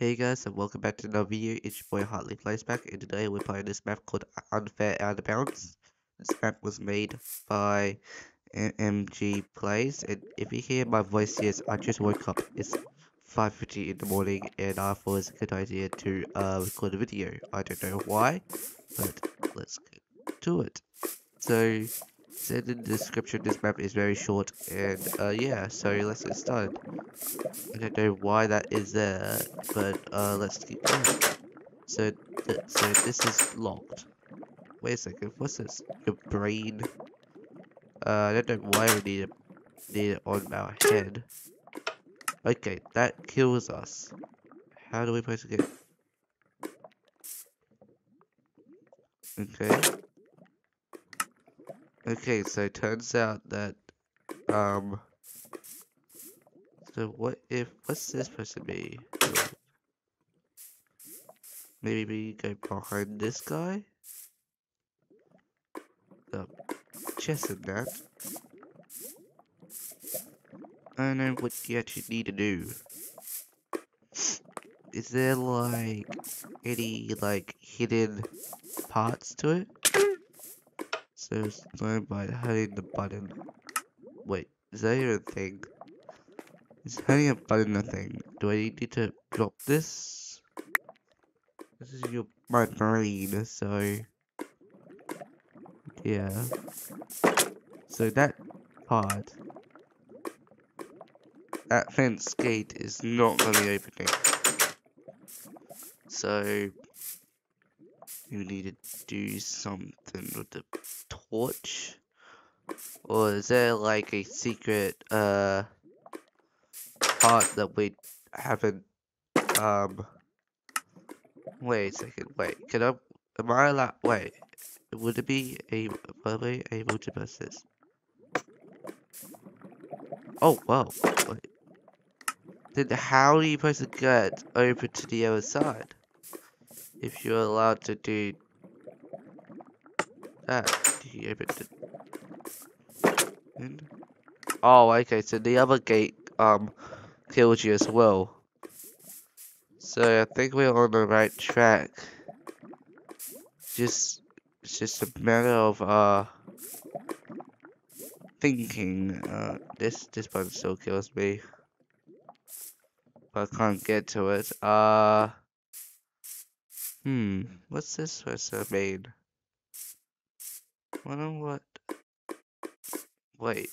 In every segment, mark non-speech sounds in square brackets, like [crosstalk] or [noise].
Hey guys and welcome back to another video, it's your boy Hartley Plays back and today we're playing this map called Unfair Out of Bounds. This map was made by MG Plays and if you hear my voice yes I just woke up, it's 5.50 in the morning and I thought it was a good idea to uh, record a video. I don't know why, but let's to it. So said in the description this map is very short and uh, yeah so let's get started. I don't know why that is there but uh, let's keep going. So th so this is locked. Wait a second what's this? Your brain? Uh, I don't know why we need it, need it on our head. Okay that kills us. How do we supposed to get okay Okay, so it turns out that, um, so what if, what's this supposed to be? Maybe we go behind this guy? The chest in that. I don't know what you actually need to do. Is there like any like hidden parts to it? So starting by hitting the button. Wait, is that even a thing? Is hitting a button a thing? Do I need to drop this? This is your my brain, so yeah. So that part, that fence gate is not gonna be opening. So you need to do something with the torch? Or is there like a secret uh part that we haven't um wait a second, wait, can I am I allowed wait would it be a probably able to press this? Oh wow wait. Then how are you supposed to get over to the other side? If you're allowed to do that opened it. Oh, okay, so the other gate um killed you as well. So I think we're on the right track. Just it's just a matter of uh thinking. Uh this this button still kills me. But I can't get to it. Uh Hmm, what's this supposed to mean? Wonder what. Wait.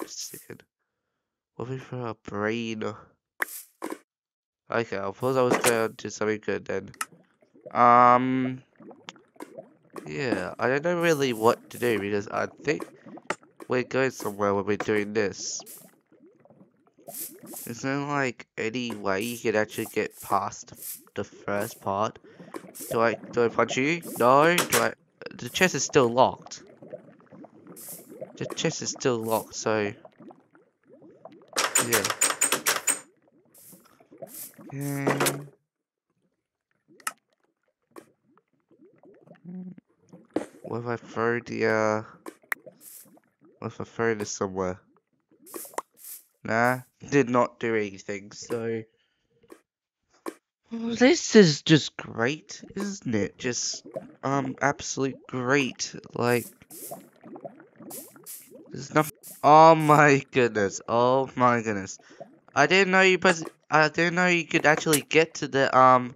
What if for a brain? Okay, I suppose I was to do something good then. Um. Yeah, I don't know really what to do because I think we're going somewhere when we're doing this. Is there like any way you could actually get past the first part? Do I do I punch you? No. Do I? The chest is still locked. The chest is still locked, so... Yeah. Yeah. What if I throw the, uh... What if I throw this somewhere? Nah, did not do anything, so... This is just great, isn't it? Just, um, absolute great. Like, there's nothing. Oh my goodness. Oh my goodness. I didn't know you press. I didn't know you could actually get to the um,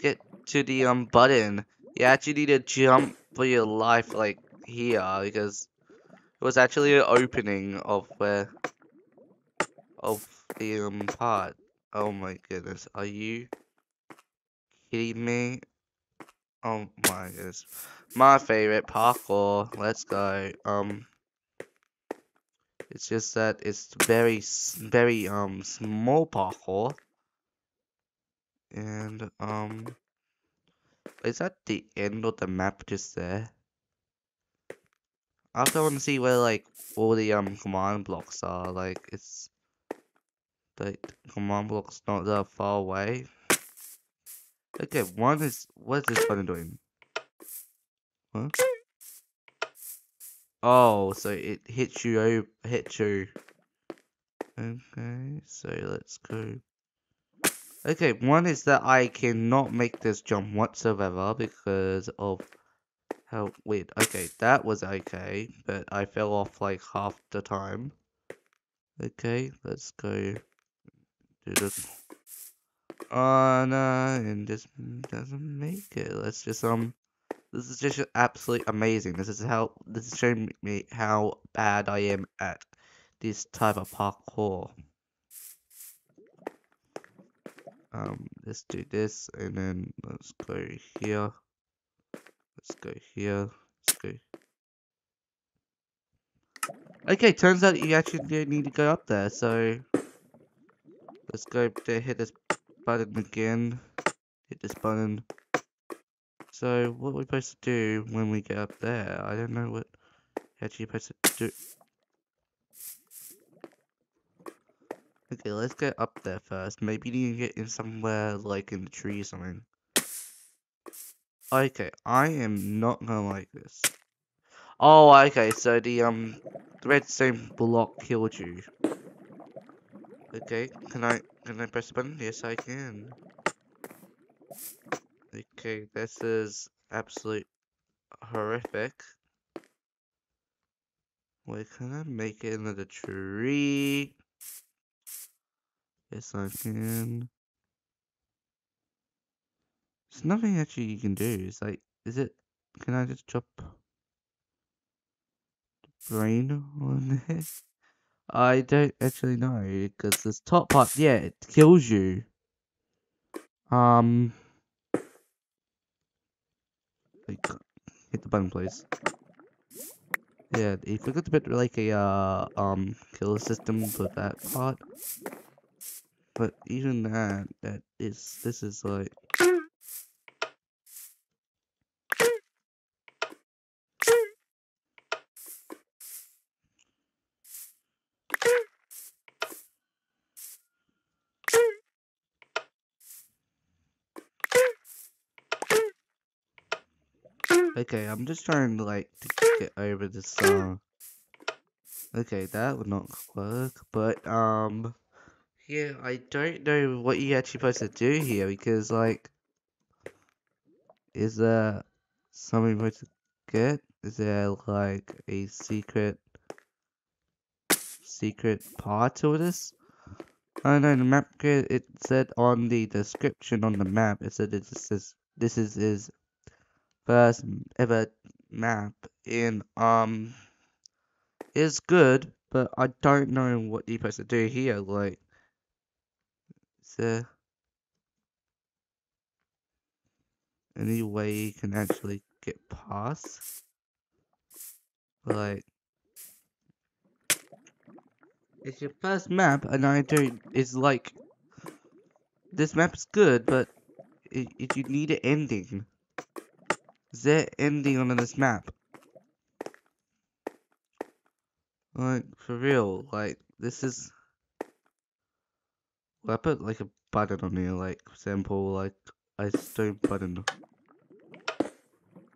get to the um button. You actually need to jump for your life like here because it was actually an opening of where of the um part. Oh my goodness. Are you kidding me? Oh my goodness. My favorite parkour. Let's go. Um. It's just that it's very, very um small parkour. And um, is that the end of the map just there? I also want to see where like all the um command blocks are. Like it's the command blocks not that far away. Okay, one is what is this button doing? Huh? Oh, so it hits you hits you. Okay, so let's go. Okay, one is that I cannot make this jump whatsoever because of how weird. Okay, that was okay, but I fell off like half the time. Okay, let's go do this. Oh no, and just doesn't make it. Let's just um this is just absolutely amazing. This is how this is showing me how bad I am at this type of parkour. Um, let's do this, and then let's go here. Let's go here. Let's go. Okay, turns out you actually don't need to go up there, so let's go to hit this button again. Hit this button. So what we're supposed to do when we get up there, I don't know what actually supposed to do. Okay, let's get up there first. Maybe you can get in somewhere like in the tree or something. Okay, I am not gonna like this. Oh, okay, so the um redstone block killed you. Okay, can I can I press the button? Yes I can. Okay, this is absolute horrific. Wait, can I make it tree? Yes, I can. There's nothing actually you can do. It's like, is it? Can I just chop the brain on [laughs] it? I don't actually know because this top part, yeah, it kills you. Um, like, hit the button, please. Yeah, we got a bit like a uh, um killer system with that part, but even that, that is this is like. Okay, I'm just trying to like to get over this song. Okay, that would not work, but um, yeah, I don't know what you're actually supposed to do here because like, is there something supposed to get? Is there like a secret, secret part to this? I know the map it said on the description on the map it said this is this is is first ever map in um is good, but I don't know what you're supposed to do here. Like, there any way you can actually get past? Like, it's your first map, and I don't. It's like this map is good, but it you need an ending. There ending on this map? Like, for real, like, this is... Well, I put, like, a button on here, like, example, like, a stone button.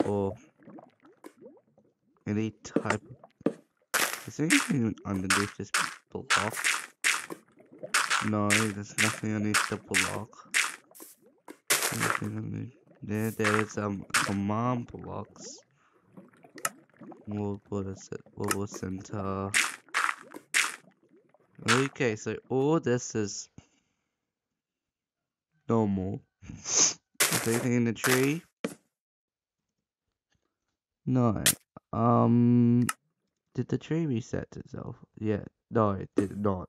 Or... Any type... Is there anything underneath this block? No, there's nothing underneath the block. Underneath there, there is um command blocks. We'll put a we'll center. Okay, so all this is normal. Is [laughs] anything in the tree? No. Um, did the tree reset itself? Yeah. No, it did not.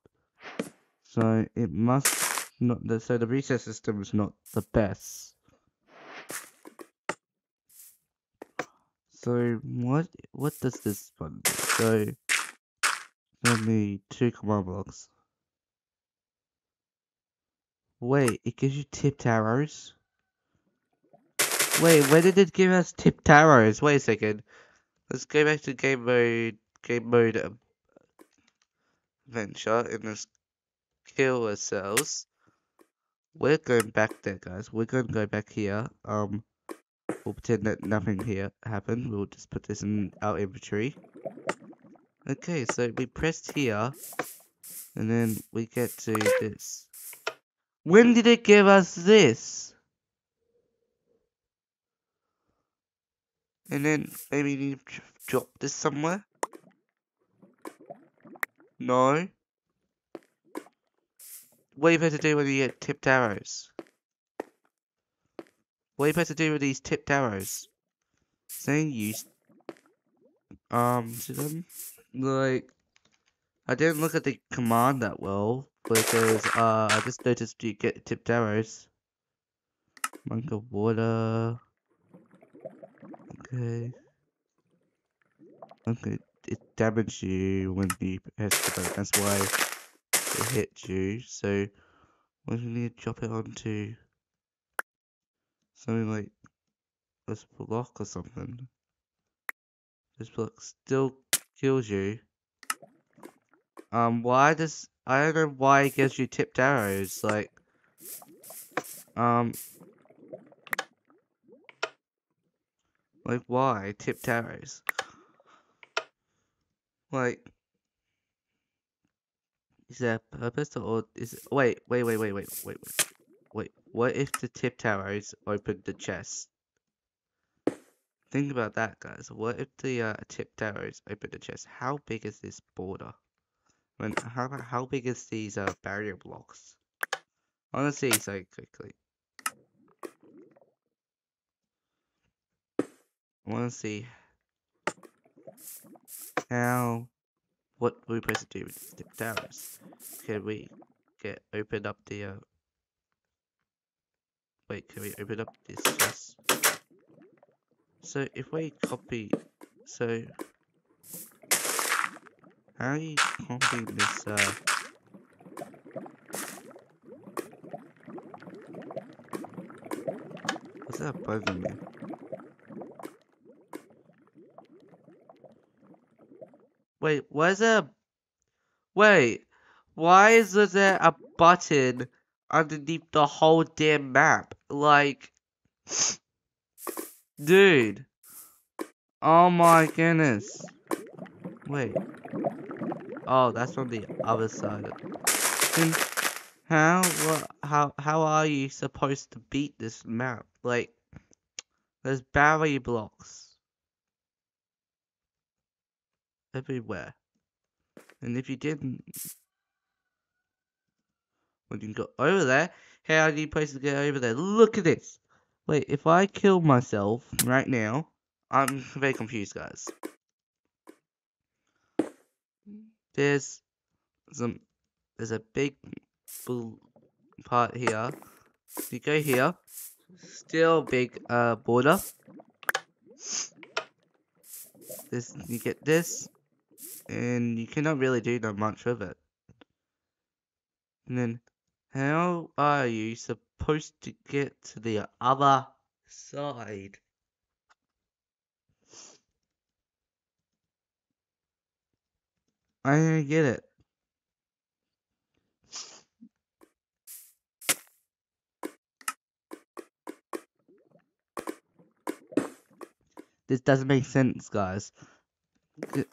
So it must not. So the reset system is not the best. So what what does this one do? So let me two command blocks. Wait, it gives you tipped arrows? Wait, when did it give us tipped arrows? Wait a second. Let's go back to game mode game mode um, adventure and let's kill ourselves. We're going back there guys. We're gonna go back here. Um We'll pretend that nothing here happened. We'll just put this in our inventory. Okay, so we pressed here. And then we get to this. When did it give us this? And then maybe you drop this somewhere? No? What are you supposed to do when you get tipped arrows? What are you supposed to do with these tipped arrows? Saying use um to them? Like I didn't look at the command that well because uh I just noticed you get tipped arrows. Monk of water. Okay. Okay, it damaged you when the button. That's why it hit you. So we need to drop it onto something like this block or something. This block still kills you. Um, why does I don't know why it gives you tipped arrows? Like, um, like why tipped arrows? Like, is there a purpose or is it? Wait, wait, wait, wait, wait, wait, wait, wait. What if the tipped arrows open the chest? Think about that, guys. What if the uh, tipped arrows open the chest? How big is this border? When how how big is these uh barrier blocks? I wanna see so quickly. I wanna see how what we're supposed to do with the towers. Can we get open up the uh wait, can we open up this chest? So if we copy so how are you copying this, uh... What's that bugging me? Wait, why is there a... Wait, why is there a button underneath the whole damn map? Like... Dude. Oh my goodness. Wait. Oh, that's on the other side. Then how how how are you supposed to beat this map? Like, there's barrier blocks everywhere, and if you didn't, when you go over there, how are you supposed to get over there? Look at this. Wait, if I kill myself right now, I'm very confused, guys. there's some there's a big part here. You go here, still big uh border. This you get this, and you cannot really do that much with it. And then, how are you supposed to get to the other side? I didn't get it. This doesn't make sense, guys.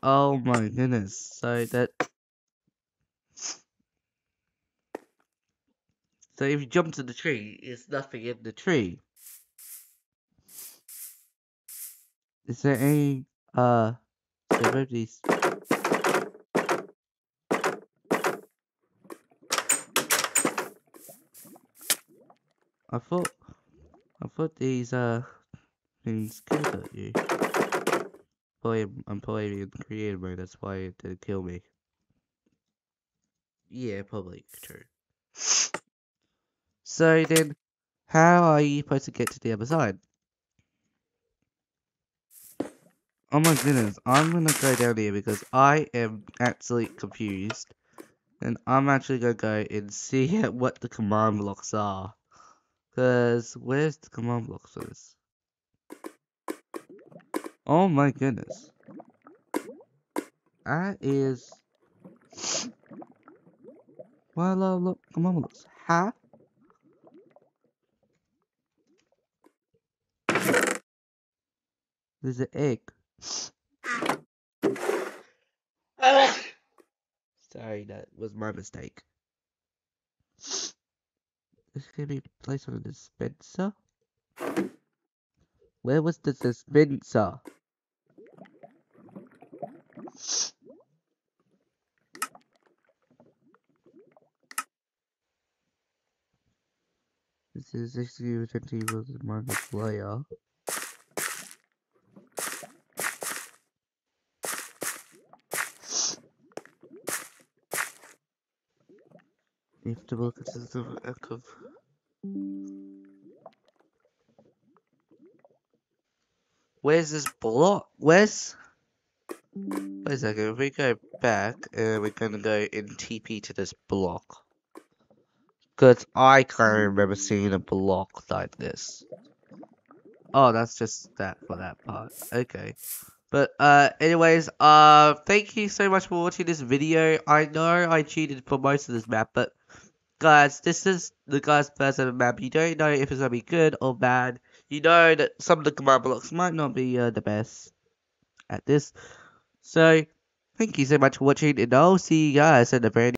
Oh my goodness. So that... So if you jump to the tree, it's nothing in the tree. Is there any, uh, these I thought, I thought these uh things killed you. Probably, I'm probably in creative mode. That's why it didn't kill me. Yeah, probably true. So then, how are you supposed to get to the other side? Oh my goodness, I'm gonna go down here because I am actually confused. And I'm actually gonna go and see [laughs] what the command blocks are. Because where's the command blocks for this? Oh my goodness. That is... Well, look, command blocks. Ha? There's an egg. Sorry, that was my mistake. This can be placed on a dispenser? Where was the dispenser? This is executive evil market player. Of Where's this block? Where's Wait a second, if we go back and we're gonna go in TP to this block. Cause I can't remember seeing a block like this. Oh, that's just that for that part. Okay. But uh anyways, uh thank you so much for watching this video. I know I cheated for most of this map, but guys, this is the guy's first ever map. You don't know if it's gonna be good or bad. You know that some of the command blocks might not be uh, the best at this. So thank you so much for watching and I'll see you guys in the very